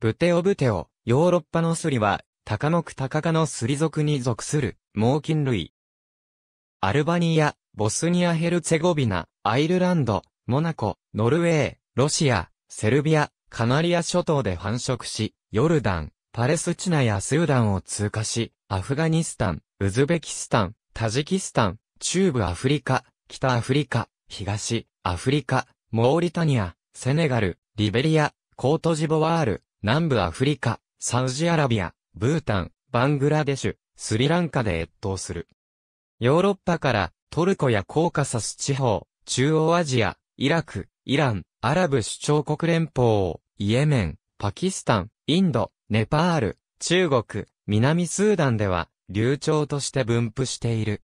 ブテオブテオ、ヨーロッパのスリは、タカノクタカ科のスリ属に属する、猛禽類。アルバニア、ボスニア・ヘルツェゴビナ、アイルランド、モナコ、ノルウェー、ロシア、セルビア、カナリア諸島で繁殖し、ヨルダン、パレスチナやスーダンを通過し、アフガニスタン、ウズベキスタン、タジキスタン、中部アフリカ、北アフリカ、東、アフリカ、モーリタニア、セネガル、リベリア、コートジボワール、南部アフリカ、サウジアラビア、ブータン、バングラデシュ、スリランカで越冬する。ヨーロッパからトルコやコーカサス地方、中央アジア、イラク、イラン、アラブ首長国連邦、イエメン、パキスタン、インド、ネパール、中国、南スーダンでは流暢として分布している。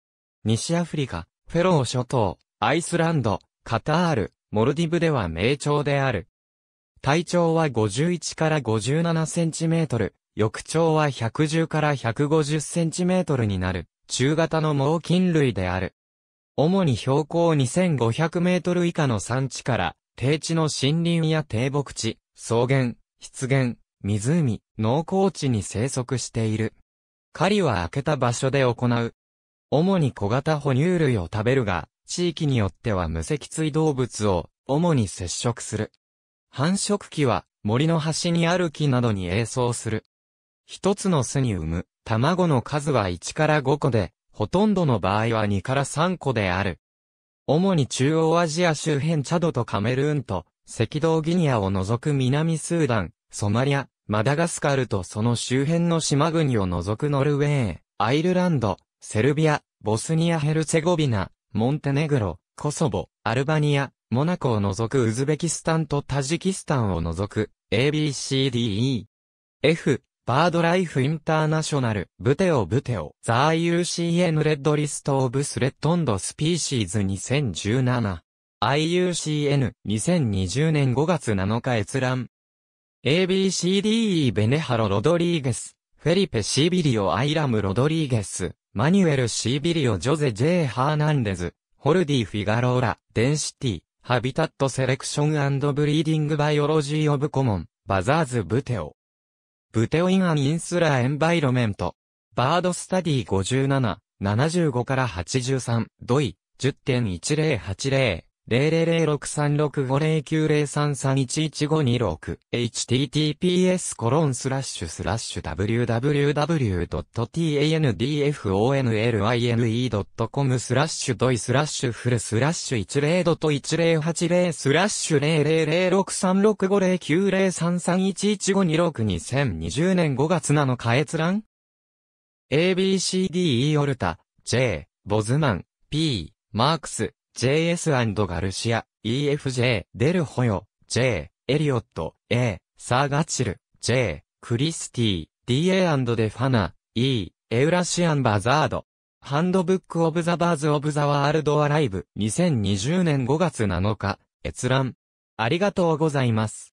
西アフリカ、フェロー諸島、アイスランド、カタール、モルディブでは名鳥である。体長は51から57センチメートル、翼長は110から150センチメートルになる、中型の猛禽類である。主に標高2500メートル以下の山地から、低地の森林や低木地、草原、湿原、湖、農耕地に生息している。狩りは開けた場所で行う。主に小型哺乳類を食べるが、地域によっては無脊椎動物を主に接触する。繁殖期は森の端にある木などに営巣する。一つの巣に産む卵の数は1から5個で、ほとんどの場合は2から3個である。主に中央アジア周辺チャドとカメルーンと、赤道ギニアを除く南スーダン、ソマリア、マダガスカルとその周辺の島国を除くノルウェー、アイルランド、セルビア、ボスニア・ヘルツェゴビナ、モンテネグロ、コソボ、アルバニア、モナコを除くウズベキスタンとタジキスタンを除く ABCDE。F、バードライフインターナショナル、ブテオブテオ、ザ IUCN レッドリストオブスレッドンドスピーシーズ2017。IUCN、2020年5月7日閲覧。ABCDE ベネハロ・ロドリーゲス、フェリペ・シービリオ・アイラム・ロドリーゲス、マニュエル・シービリオ・ジョゼ・ジェー・ハーナンデズ、ホルディ・フィガローラ、 density, habitat selection breeding biology of Common Buzzards Buteo buteo in an insular environment. Bird Study 57、75から83、 doi、10.1080。00063650903311526 https コロンスラッシュスラッシュ www.tandfonline.com スラッシュ doi スラッシュ full スラッシュ10.1080スラッシュ00063650903311526 2020年5月7日閲覧 ABCDE オルタ J ボズマン P マークス JS& ガルシア、EFJ、デルホヨ、J、エリオット、A、サーガチル、J、クリスティ、DA& デファナ、E、 Eurasian Buzzard. Handbook of the Birds of the World Alive、2020年5月7日、閲覧。ありがとうございます。